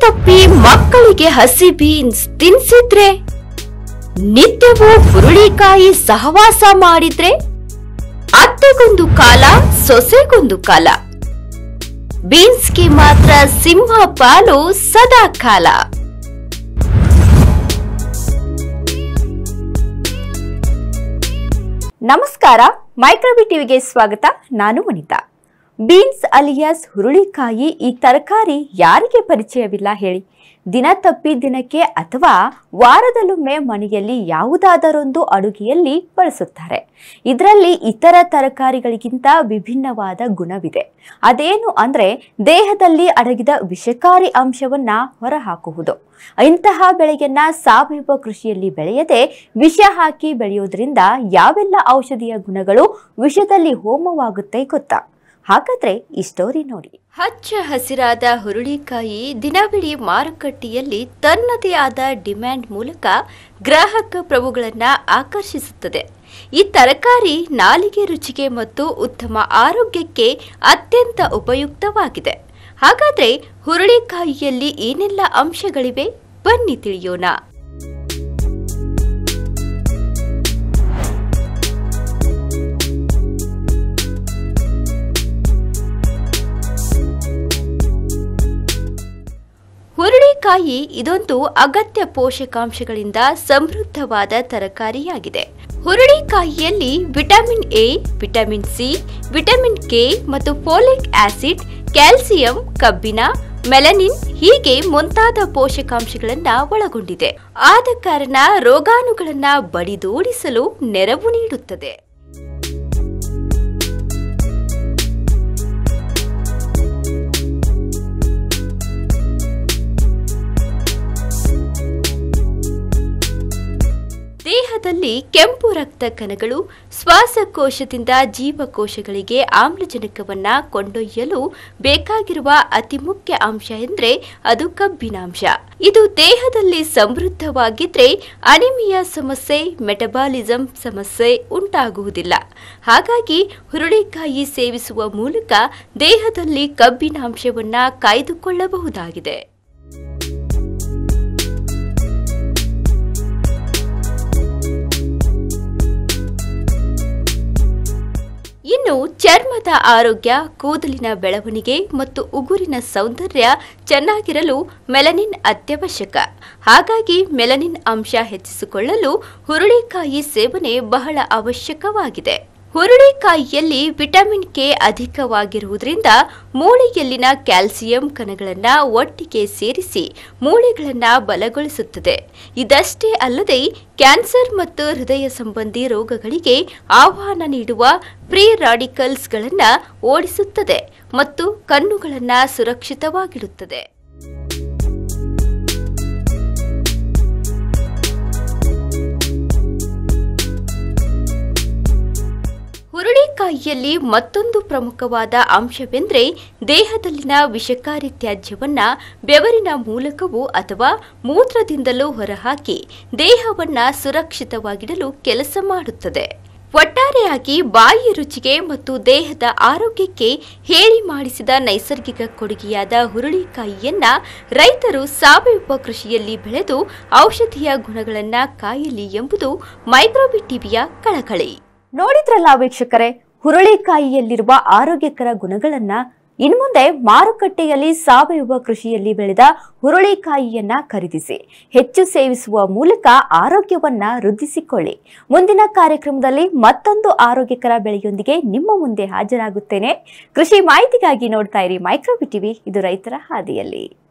ತಪ್ಪಿ ಮಕ್ಕಳಿಗೆ ಹಸಿ ಬೀನ್ಸ್ ತಿನ್ಸಿದ್ರೆ, ನಿತ್ಯವೂ ಹುರುಳಿಕಾಯಿ ಸಹವಾಸ ಮಾಡಿದ್ರೆ, ಅತ್ತೆಗೊಂದು ಕಾಲ, ಸೊಸೆಗೊಂದು ಕಾಲ. ಬೀನ್ಸ್ಗೆ ಮಾತ್ರ ಸಿಂಹ ಪಾಲು ಸದಾ ಕಾಲ. ನಮಸ್ಕಾರ, ಮೈಕ್ರೋಬಿ ಟಿವಿಗೆ ಸ್ವಾಗತ. ನಾನು ವನಿತಾ. ಬೀನ್ಸ್ ಅಲಿಯಾಸ್ ಹುರುಳಿಕಾಯಿ ಈ ತರಕಾರಿ ಯಾರಿಗೆ ಪರಿಚಯವಿಲ್ಲ ಹೇಳಿ. ದಿನ ತಪ್ಪಿ ದಿನಕ್ಕೆ ಅಥವಾ ವಾರದಲ್ಲೊಮ್ಮೆ ಮನೆಯಲ್ಲಿ ಯಾವುದಾದರೊಂದು ಅಡುಗೆಯಲ್ಲಿ ಬಳಸುತ್ತಾರೆ. ಇದರಲ್ಲಿ ಇತರ ತರಕಾರಿಗಳಿಗಿಂತ ವಿಭಿನ್ನವಾದ ಗುಣವಿದೆ. ಅದೇನು ಅಂದರೆ ದೇಹದಲ್ಲಿ ಅಡಗಿದ ವಿಷಕಾರಿ ಅಂಶವನ್ನು ಹೊರಹಾಕುವುದು. ಇಂತಹ ಬೆಳೆಯನ್ನ ಸಾವಯವ ಕೃಷಿಯಲ್ಲಿ ಬೆಳೆಯದೆ ವಿಷ ಹಾಕಿ ಬೆಳೆಯೋದ್ರಿಂದ ಯಾವೆಲ್ಲ ಔಷಧಿಯ ಗುಣಗಳು ವಿಷದಲ್ಲಿ ಹೋಮವಾಗುತ್ತೆ ಗೊತ್ತಾ? ಹಾಗಾದ್ರೆ ಈ ಸ್ಟೋರಿ ನೋಡಿ. ಹಚ್ಚ ಹಸಿರಾದ ಹುರುಳಿಕಾಯಿ ದಿನವಿಡೀ ಮಾರುಕಟ್ಟೆಯಲ್ಲಿ ತನ್ನದೇ ಆದ ಡಿಮ್ಯಾಂಡ್ ಮೂಲಕ ಗ್ರಾಹಕ ಪ್ರಭುಗಳನ್ನ ಆಕರ್ಷಿಸುತ್ತದೆ. ಈ ತರಕಾರಿ ನಾಲಿಗೆ ರುಚಿಗೆ ಮತ್ತು ಉತ್ತಮ ಆರೋಗ್ಯಕ್ಕೆ ಅತ್ಯಂತ ಉಪಯುಕ್ತವಾಗಿದೆ. ಹಾಗಾದ್ರೆ ಹುರುಳಿಕಾಯಿಯಲ್ಲಿ ಏನೆಲ್ಲ ಅಂಶಗಳಿವೆ? ಬನ್ನಿ ತಿಳಿಯೋಣ. ಹುರುಳಿಕಾಯಿ ಇದೊಂದು ಅಗತ್ಯ ಪೋಷಕಾಂಶಗಳಿಂದ ಸಮೃದ್ಧವಾದ ತರಕಾರಿಯಾಗಿದೆ. ಹುರುಳಿಕಾಯಿಯಲ್ಲಿ vitamin A, vitamin C, vitamin K ಮತ್ತು ಫೋಲಿಕ್ ಆಸಿಡ್, ಕ್ಯಾಲ್ಸಿಯಂ, ಕಬ್ಬಿಣ, ಮೆಲನಿನ್ ಹೀಗೆ ಮುಂತಾದ ಪೋಷಕಾಂಶಗಳನ್ನ ಒಳಗೊಂಡಿದೆ. ಆದ ಕಾರಣ ರೋಗಾಣುಗಳನ್ನ ಬಡಿದೋಡಿಸಲು ನೆರವು ನೀಡುತ್ತದೆ. ದೇಹದಲ್ಲಿ ಕೆಂಪು ರಕ್ತ ಕಣಗಳು ಶ್ವಾಸಕೋಶದಿಂದ ಜೀವಕೋಶಗಳಿಗೆ ಆಮ್ಲಜನಕವನ್ನ ಕೊಂಡೊಯ್ಯಲು ಬೇಕಾಗಿರುವ ಅತಿ ಮುಖ್ಯ ಅಂಶ ಎಂದರೆ ಅದು ಕಬ್ಬಿನಾಂಶ. ಇದು ದೇಹದಲ್ಲಿ ಸಮೃದ್ಧವಾಗಿದ್ರೆ ಅನಿಮಿಯಾ ಸಮಸ್ಯೆ, ಮೆಟಬಾಲಿಸಂ ಸಮಸ್ಯೆ ಉಂಟಾಗುವುದಿಲ್ಲ. ಹಾಗಾಗಿ ಹುರುಳಿಕಾಯಿ ಸೇವಿಸುವ ಮೂಲಕ ದೇಹದಲ್ಲಿ ಕಬ್ಬಿನಾಂಶವನ್ನ ಕಾಯ್ದುಕೊಳ್ಳಬಹುದಾಗಿದೆ. ಇನ್ನು ಚರ್ಮದ ಆರೋಗ್ಯ, ಕೂದಲಿನ ಬೆಳವಣಿಗೆ ಮತ್ತು ಉಗುರಿನ ಸೌಂದರ್ಯ ಚೆನ್ನಾಗಿರಲು ಮೆಲನಿನ್ ಅತ್ಯವಶ್ಯಕ. ಹಾಗಾಗಿ ಮೆಲನಿನ್ ಅಂಶ ಹೆಚ್ಚಿಸಿಕೊಳ್ಳಲು ಹುರುಳಿಕಾಯಿ ಸೇವನೆ ಬಹಳ ಅವಶ್ಯಕವಾಗಿದೆ. ಹುರುಳಿಕಾಯಿಯಲ್ಲಿ ವಿಟಮಿನ್ ಕೆ ಅಧಿಕವಾಗಿರುವುದರಿಂದ ಮೂಳೆಯಲ್ಲಿನ ಕ್ಯಾಲ್ಸಿಯಂ ಕಣಗಳನ್ನು ಒಟ್ಟಿಗೆ ಸೇರಿಸಿ ಮೂಳೆಗಳನ್ನು ಬಲಗೊಳಿಸುತ್ತದೆ. ಇದಷ್ಟೇ ಅಲ್ಲದೆ ಕ್ಯಾನ್ಸರ್ ಮತ್ತು ಹೃದಯ ಸಂಬಂಧಿ ರೋಗಗಳಿಗೆ ಆಹ್ವಾನ ನೀಡುವ ಪ್ರೀ ರಾಡಿಕಲ್ಸ್ಗಳನ್ನ ಓಡಿಸುತ್ತದೆ ಮತ್ತು ಕಣ್ಣುಗಳನ್ನು ಸುರಕ್ಷಿತವಾಗಿಡುತ್ತದೆ. ಹುರುಳಿಕಾಯಿಯಲ್ಲಿ ಮತ್ತೊಂದು ಪ್ರಮುಖವಾದ ಅಂಶವೆಂದರೆ ದೇಹದಲ್ಲಿನ ವಿಷಕಾರಿ ತ್ಯಾಜ್ಯವನ್ನು ಬೆವರಿನ ಮೂಲಕವೂ ಅಥವಾ ಮೂತ್ರದಿಂದಲೂ ಹೊರಹಾಕಿ ದೇಹವನ್ನು ಸುರಕ್ಷಿತವಾಗಿಡಲು ಕೆಲಸ ಮಾಡುತ್ತದೆ. ಒಟ್ಟಾರೆಯಾಗಿ ಬಾಯಿ ರುಚಿಗೆ ಮತ್ತು ದೇಹದ ಆರೋಗ್ಯಕ್ಕೆ ಹೇಳಿ ಮಾಡಿಸಿದ ನೈಸರ್ಗಿಕ ಕೊಡುಗೆಯಾದ ಹುರುಳಿಕಾಯಿಯನ್ನ ರೈತರು ಸಾವಯವ ಕೃಷಿಯಲ್ಲಿ ಬೆಳೆದು ಔಷಧೀಯ ಗುಣಗಳನ್ನ ಕಾಯಲಿ ಎಂಬುದು ಮೈಕ್ರೋಬಿ ಟಿವಿಯ ಕಳಕಳಿ. ನೋಡಿದ್ರಲ್ಲ ವೀಕ್ಷಕರೇ ಹುರುಳಿಕಾಯಿಯಲ್ಲಿರುವ ಆರೋಗ್ಯಕರ ಗುಣಗಳನ್ನ ಇನ್ಮುಂದೆ ಮಾರುಕಟ್ಟೆಯಲ್ಲಿ ಸಾವಯವ ಕೃಷಿಯಲ್ಲಿ ಬೆಳೆದ ಹುರುಳಿಕಾಯಿಯನ್ನ ಖರೀದಿಸಿ, ಹೆಚ್ಚು ಸೇವಿಸುವ ಮೂಲಕ ಆರೋಗ್ಯವನ್ನ ವೃದ್ಧಿಸಿಕೊಳ್ಳಿ. ಮುಂದಿನ ಕಾರ್ಯಕ್ರಮದಲ್ಲಿ ಮತ್ತೊಂದು ಆರೋಗ್ಯಕರ ಬೆಳೆಯೊಂದಿಗೆ ನಿಮ್ಮ ಮುಂದೆ ಹಾಜರಾಗುತ್ತೇನೆ. ಕೃಷಿ ಮಾಹಿತಿಗಾಗಿ ನೋಡ್ತಾ ಇರಿ ಮೈಕ್ರೋಬಿ ಟಿವಿ, ಇದು ರೈತರ ಹಾದಿಯಲ್ಲಿ.